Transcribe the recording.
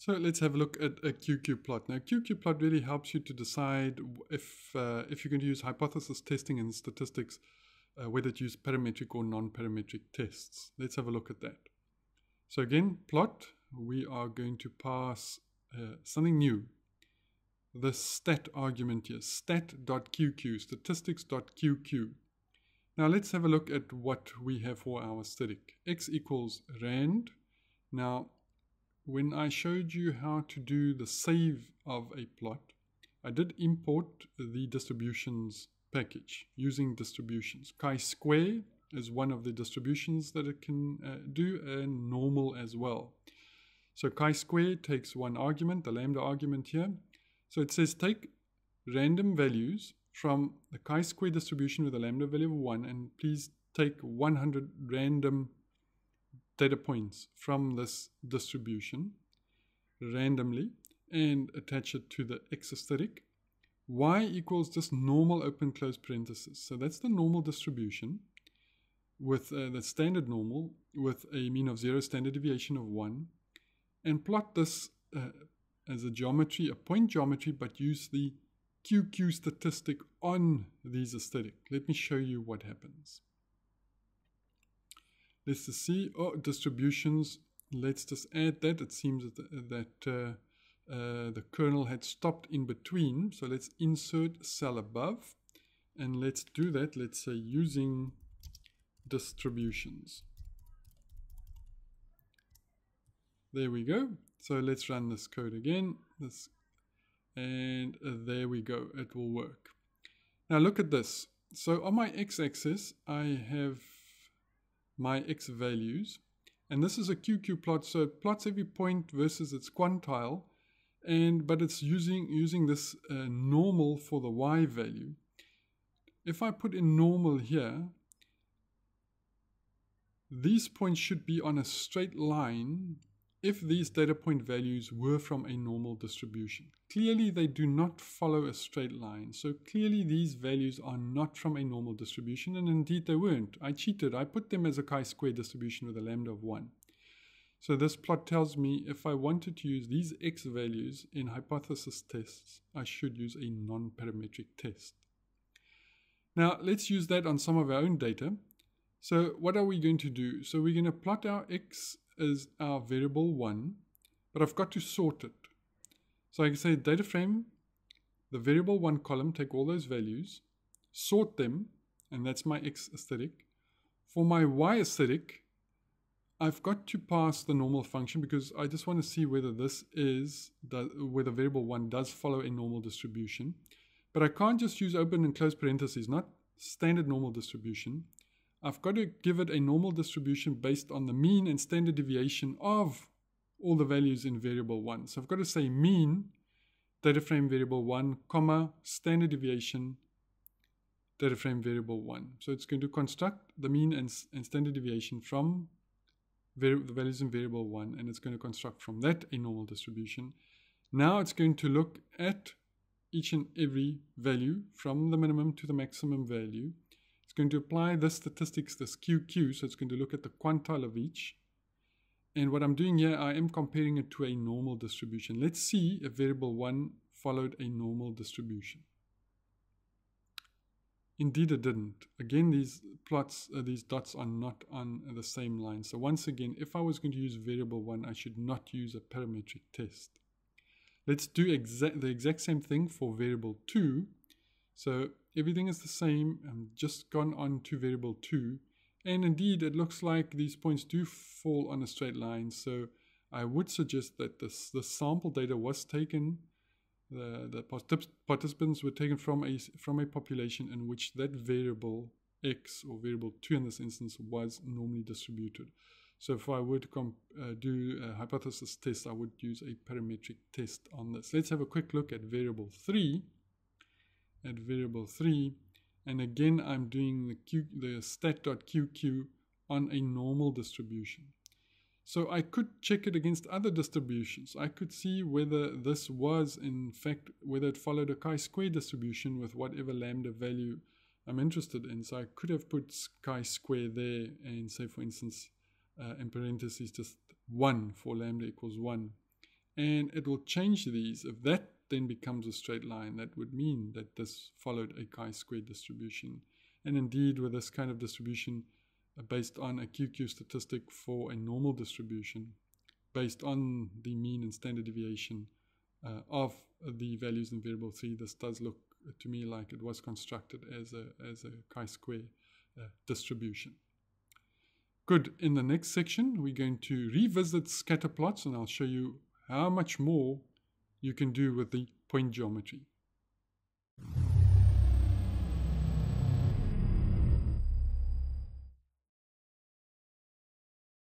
So let's have a look at a QQ plot. Now QQ plot really helps you to decide if, uh, if you're going to use hypothesis testing and statistics, uh, whether to use parametric or non-parametric tests. Let's have a look at that. So again, plot, we are going to pass uh, something new. The stat argument here, stat.qq, statistics.qq. Now let's have a look at what we have for our static. x equals rand. Now when I showed you how to do the save of a plot, I did import the distributions package using distributions. chi-square is one of the distributions that it can uh, do and normal as well. So chi-square takes one argument, the lambda argument here. So it says take random values from the chi-square distribution with a lambda value of 1 and please take 100 random data points from this distribution randomly and attach it to the x aesthetic. y equals just normal open close parenthesis. So that's the normal distribution with uh, the standard normal with a mean of 0 standard deviation of 1 and plot this uh, as a geometry, a point geometry, but use the QQ statistic on these aesthetic. Let me show you what happens. Let's just see, oh, distributions. Let's just add that. It seems that, that uh, uh, the kernel had stopped in between. So let's insert cell above. And let's do that, let's say using distributions. There we go. So let's run this code again. This, and uh, there we go. It will work. Now look at this. So on my x-axis, I have my x values. And this is a QQ plot, so it plots every point versus its quantile, and but it's using, using this uh, normal for the y value. If I put in normal here, these points should be on a straight line if these data point values were from a normal distribution. Clearly they do not follow a straight line, so clearly these values are not from a normal distribution, and indeed they weren't. I cheated, I put them as a chi-square distribution with a lambda of 1. So this plot tells me if I wanted to use these x values in hypothesis tests, I should use a non-parametric test. Now let's use that on some of our own data. So what are we going to do? So we're going to plot our x is our variable 1, but I've got to sort it. So I can say data frame, the variable 1 column, take all those values, sort them, and that's my x aesthetic. For my y aesthetic, I've got to pass the normal function because I just want to see whether this is, whether variable 1 does follow a normal distribution. But I can't just use open and close parentheses, not standard normal distribution. I've got to give it a normal distribution based on the mean and standard deviation of all the values in variable 1. So I've got to say mean data frame variable 1, comma, standard deviation data frame variable 1. So it's going to construct the mean and, and standard deviation from the values in variable 1 and it's going to construct from that a normal distribution. Now it's going to look at each and every value from the minimum to the maximum value it's going to apply this statistics, this QQ, so it's going to look at the quantile of each. And what I'm doing here, I am comparing it to a normal distribution. Let's see if variable 1 followed a normal distribution. Indeed it didn't. Again, these plots, uh, these dots are not on the same line. So once again, if I was going to use variable 1, I should not use a parametric test. Let's do exa the exact same thing for variable 2. So everything is the same. I'm just gone on to variable 2. And indeed, it looks like these points do fall on a straight line. So I would suggest that this, the sample data was taken, the, the participants were taken from a, from a population in which that variable x or variable 2 in this instance was normally distributed. So if I were to uh, do a hypothesis test, I would use a parametric test on this. Let's have a quick look at variable 3 at variable 3 and again I'm doing the, Q, the stat.qq on a normal distribution. So I could check it against other distributions. I could see whether this was in fact, whether it followed a chi-square distribution with whatever lambda value I'm interested in. So I could have put chi-square there and say for instance uh, in parentheses just 1 for lambda equals 1 and it will change these. If that then becomes a straight line, that would mean that this followed a chi-square distribution. And indeed, with this kind of distribution uh, based on a QQ statistic for a normal distribution, based on the mean and standard deviation uh, of the values in variable C, this does look to me like it was constructed as a, as a chi-square uh, distribution. Good. In the next section, we're going to revisit scatter plots and I'll show you how much more you can do with the point geometry.